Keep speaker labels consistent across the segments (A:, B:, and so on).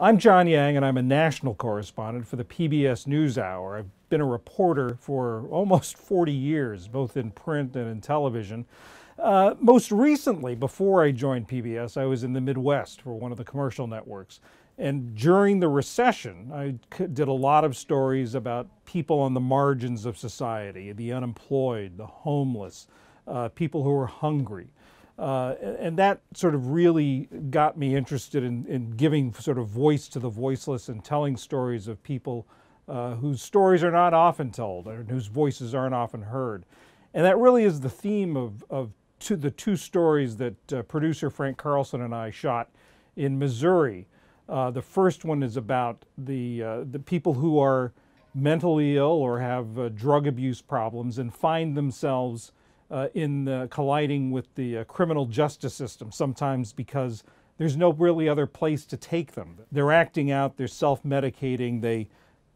A: I'm John Yang, and I'm a national correspondent for the PBS NewsHour. I've been a reporter for almost 40 years, both in print and in television. Uh, most recently, before I joined PBS, I was in the Midwest for one of the commercial networks. And during the recession, I did a lot of stories about people on the margins of society the unemployed, the homeless, uh, people who are hungry. Uh, and that sort of really got me interested in, in, giving sort of voice to the voiceless and telling stories of people uh, whose stories are not often told and whose voices aren't often heard. And that really is the theme of, of two, the two stories that uh, producer Frank Carlson and I shot in Missouri. Uh, the first one is about the, uh, the people who are mentally ill or have uh, drug abuse problems and find themselves uh, in uh, colliding with the uh, criminal justice system, sometimes because there's no really other place to take them. They're acting out, they're self medicating, they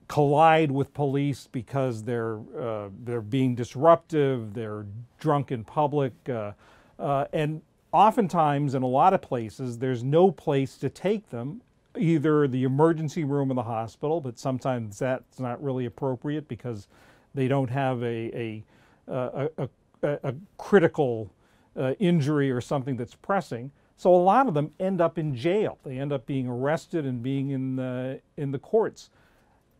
A: collide with police because they're, uh, they're being disruptive, they're drunk in public, uh, uh, and oftentimes in a lot of places, there's no place to take them. Either the emergency room in the hospital, but sometimes that's not really appropriate because they don't have a, a, a, a a, a critical uh, injury or something that's pressing. So a lot of them end up in jail. They end up being arrested and being in the, in the courts.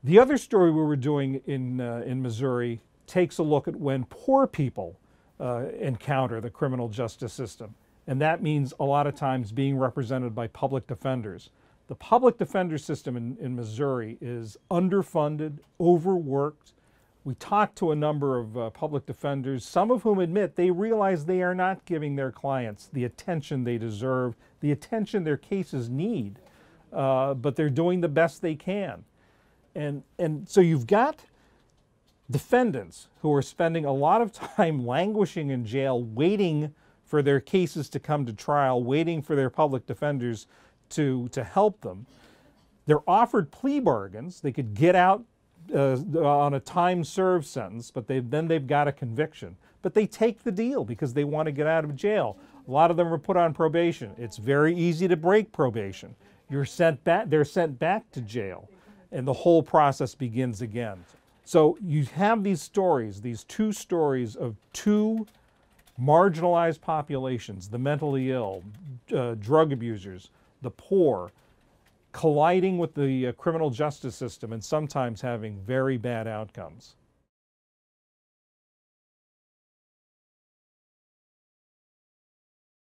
A: The other story we were doing in, uh, in Missouri takes a look at when poor people uh, encounter the criminal justice system. And that means a lot of times being represented by public defenders. The public defender system in, in Missouri is underfunded, overworked, we talked to a number of uh, public defenders, some of whom admit they realize they are not giving their clients the attention they deserve, the attention their cases need, uh, but they're doing the best they can. And, and so you've got defendants who are spending a lot of time languishing in jail, waiting for their cases to come to trial, waiting for their public defenders to, to help them. They're offered plea bargains. They could get out uh, on a time served sentence, but they then they've got a conviction. But they take the deal because they want to get out of jail. A lot of them are put on probation. It's very easy to break probation. You're sent back, they're sent back to jail, and the whole process begins again. So you have these stories, these two stories of two marginalized populations the mentally ill, uh, drug abusers, the poor, colliding with the uh, criminal justice system and sometimes having very bad outcomes.